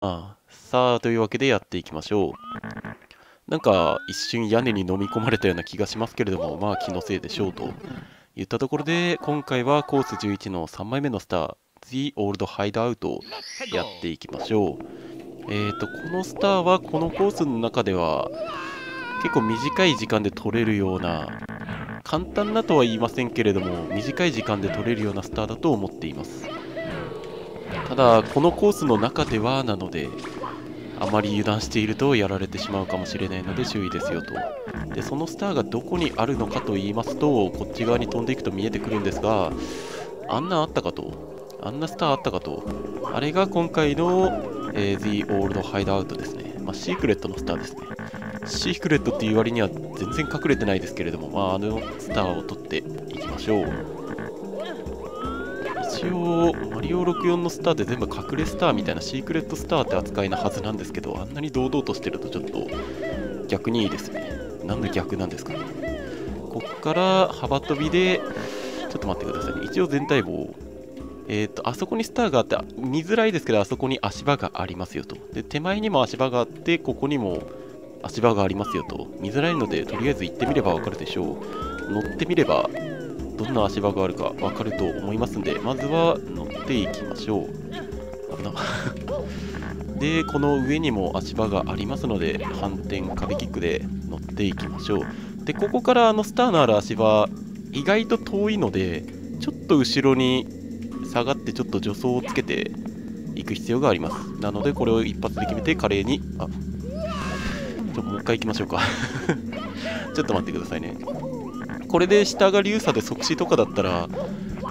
ああ、さあ、というわけでやっていきましょう。なんか、一瞬屋根に飲み込まれたような気がしますけれども、まあ気のせいでしょうと。言ったところで、今回はコース11の3枚目のスター、The Old Hideout をやっていきましょう。えっ、ー、と、このスターはこのコースの中では、結構短い時間で取れるような、簡単なとは言いませんけれども、短い時間で取れるようなスターだと思っています。ただ、このコースの中ではなので、あまり油断しているとやられてしまうかもしれないので注意ですよと。で、そのスターがどこにあるのかと言いますと、こっち側に飛んでいくと見えてくるんですが、あんなあったかと。あんなスターあったかと。あれが今回の、えー、The Old Hideout ですね。まあ、シークレットのスターですね。シークレットっていう割には全然隠れてないですけれども、まあ、あのスターを取っていきましょう。一応、マリオ64のスターって全部隠れスターみたいなシークレットスターって扱いなはずなんですけど、あんなに堂々としてるとちょっと逆にいいですね。なんで逆なんですかね。こっから幅跳びで、ちょっと待ってくださいね。一応全体棒。えっ、ー、と、あそこにスターがあって、見づらいですけど、あそこに足場がありますよと。で、手前にも足場があって、ここにも足場がありますよと。見づらいので、とりあえず行ってみればわかるでしょう。乗ってみればどんな足場があるか分かると思いますんで、まずは乗っていきましょう。危な。で、この上にも足場がありますので、反転壁キックで乗っていきましょう。で、ここからあのスターのある足場、意外と遠いので、ちょっと後ろに下がってちょっと助走をつけていく必要があります。なので、これを一発で決めて華麗に、あ、ちょもう一回行きましょうか ちょっと待ってくださいね。これで下が流差で即死とかだったら、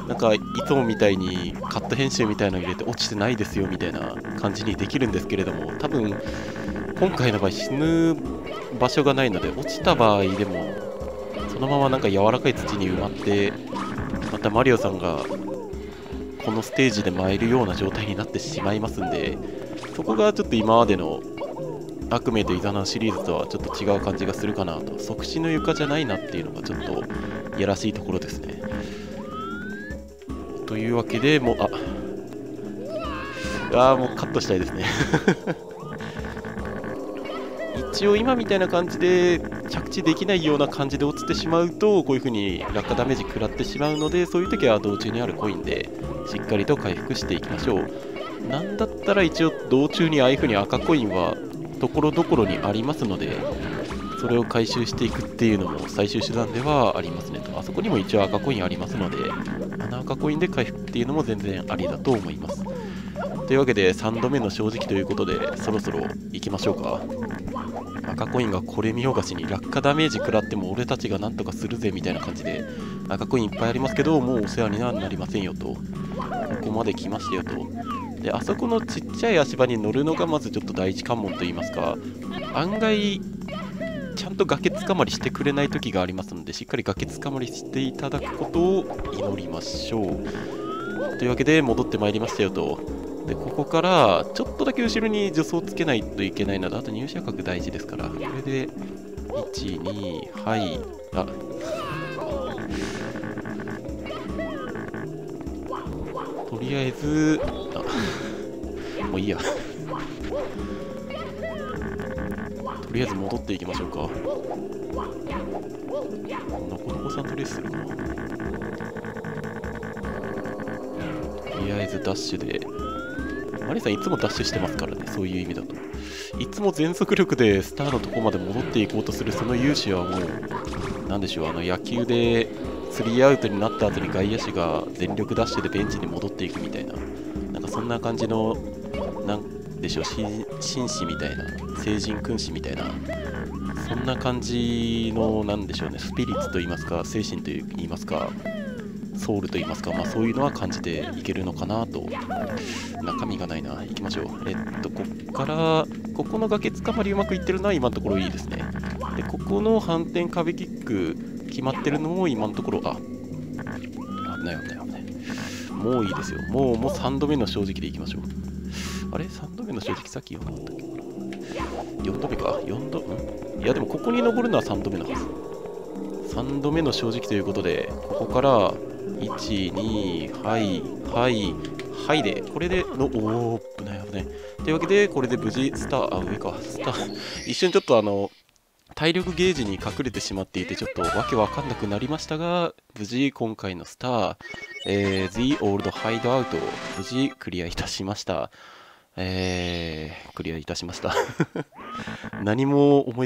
なんかいつもみたいにカット編集みたいなの入れて落ちてないですよみたいな感じにできるんですけれども、多分今回の場合死ぬ場所がないので、落ちた場合でも、そのままなんか柔らかい土に埋まって、またマリオさんがこのステージで舞えるような状態になってしまいますんで、そこがちょっと今までの悪夢とイザナシリーズとはちょっと違う感じがするかなと。即死の床じゃないなっていうのがちょっといやらしいところですね。というわけでもうああもうカットしたいですね。一応今みたいな感じで着地できないような感じで落ちてしまうとこういう風に落下ダメージ食らってしまうのでそういう時は道中にあるコインでしっかりと回復していきましょう。なんだったら一応道中にああいう風に赤コインはところどころにありますので、それを回収していくっていうのも最終手段ではありますねと。あそこにも一応赤コインありますので、穴赤コインで回復っていうのも全然ありだと思います。というわけで3度目の正直ということで、そろそろ行きましょうか。赤コインがこれ見よがしに落下ダメージ食らっても俺たちがなんとかするぜみたいな感じで赤コインいっぱいありますけどもうお世話にはなりませんよとここまで来ましたよとで、あそこのちっちゃい足場に乗るのがまずちょっと第一関門といいますか、案外、ちゃんと崖つかまりしてくれない時がありますので、しっかり崖つかまりしていただくことを祈りましょう。というわけで、戻ってまいりましたよと。で、ここから、ちょっとだけ後ろに助走つけないといけないので、あと入射角大事ですから、これで、1、2、はい、あ、とりあえず、もういいや。とりあえず戻っていきましょうか。のこのこさんとレースするかな。とりあえずダッシュで。マリさんいつもダッシュしてますからね、そういう意味だと。いつも全速力でスターのとこまで戻っていこうとするその勇姿はもう、なんでしょう、あの野球でスリーアウトになった後に外野手が全力ダッシュでベンチに戻っていくみたいな、なんかそんな感じの、なんでしょう、紳士みたいな、成人君子みたいな、そんな感じの、なんでしょうね、スピリッツといいますか、精神といいますか、ソウルといいますか、まあ、そういうのは感じていけるのかなと。中身がないな。行きましょう。えっと、こっから、ここの崖つかまりうまくいってるのは今のところいいですね。で、ここの反転壁キック、決まってるのも今のところ、あ、危ない危ない危ない。もういいですよ。もう、もう3度目の正直でいきましょう。あれ ?3 度目の正直さっき4度だったっけ ?4 度目か ?4 度、ん？いやでもここに登るのは3度目のはず。3度目の正直ということで、ここから1、2、はい、はい、はいで、これでの、おー、危ない危ない。というわけで、これで無事、スター、あ、上か、スター、一瞬ちょっとあの、体力ゲージに隠れてしまっていて、ちょっとわけわかんなくなりましたが、無事今回のスター、えー、The Old Hideout を無事クリアいたしました。えー、クリアいたしました 何も思い